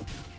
you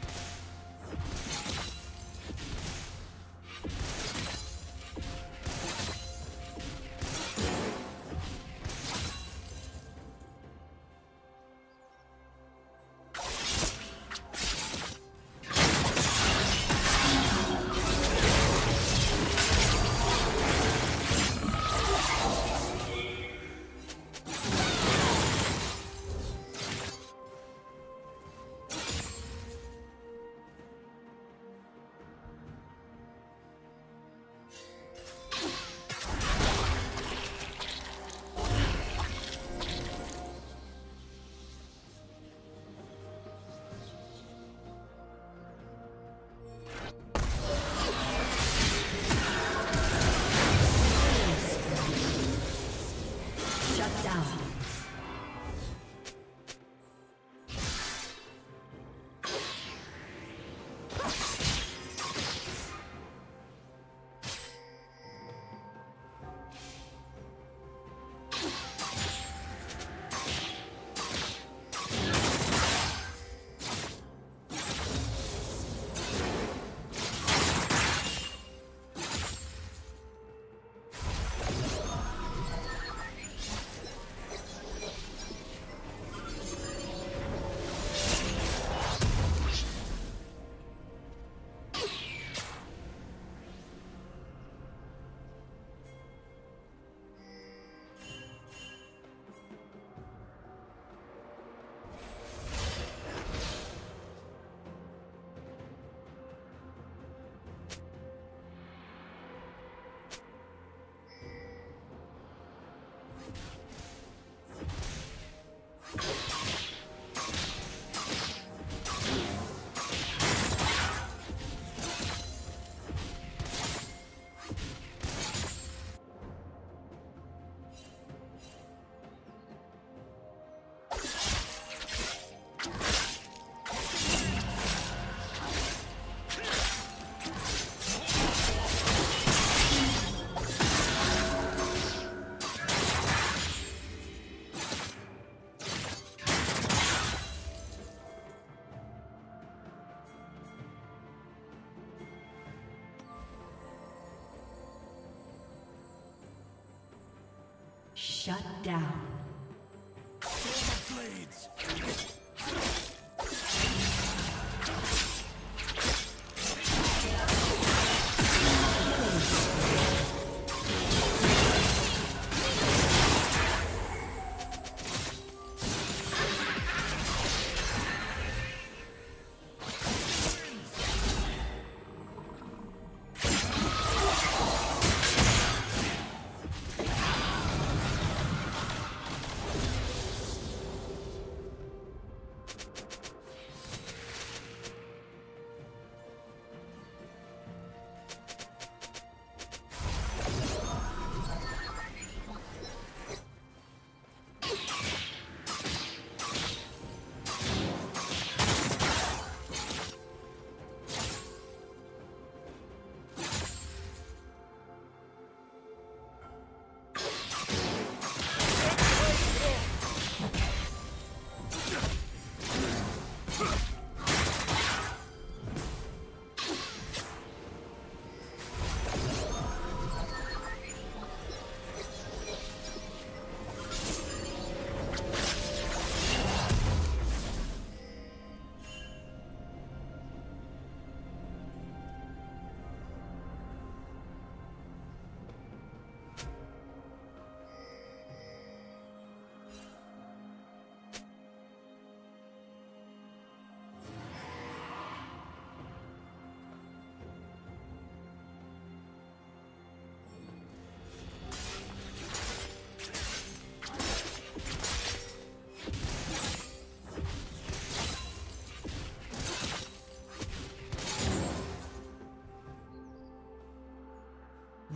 Shut down.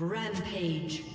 Rampage.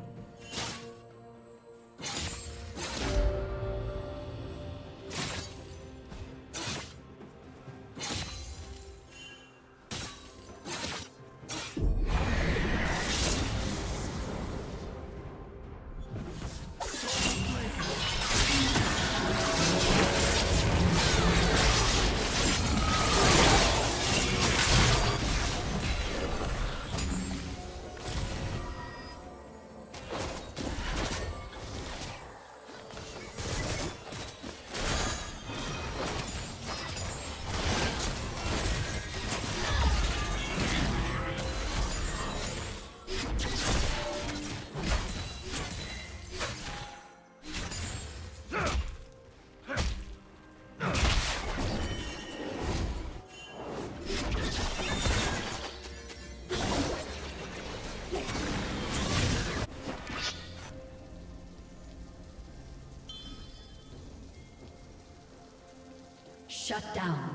Shut down.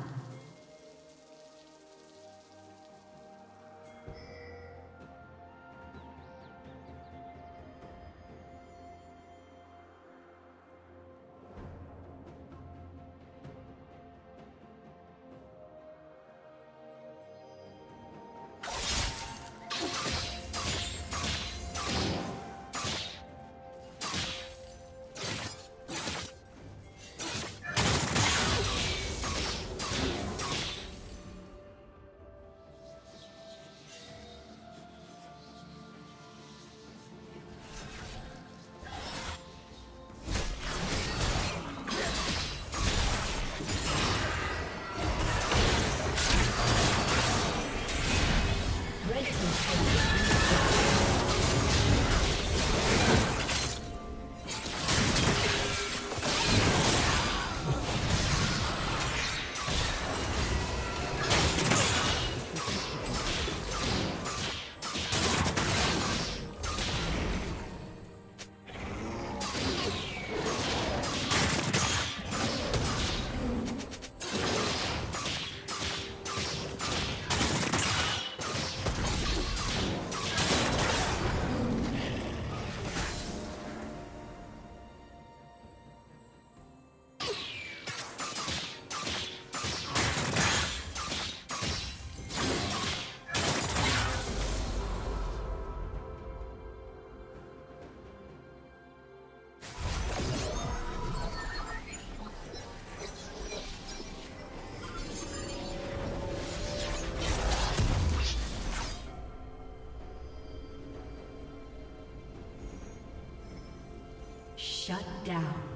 Shut down.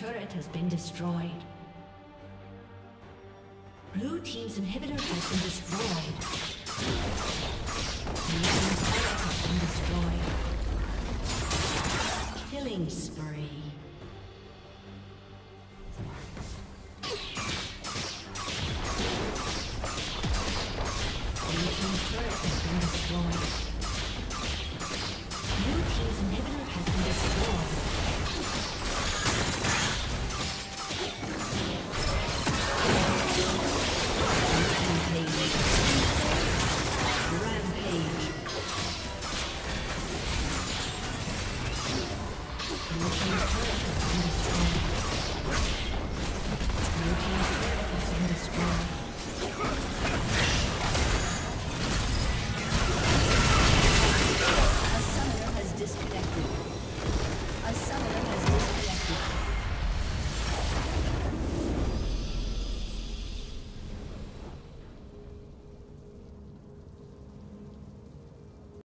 turret has been destroyed. Blue Team's inhibitor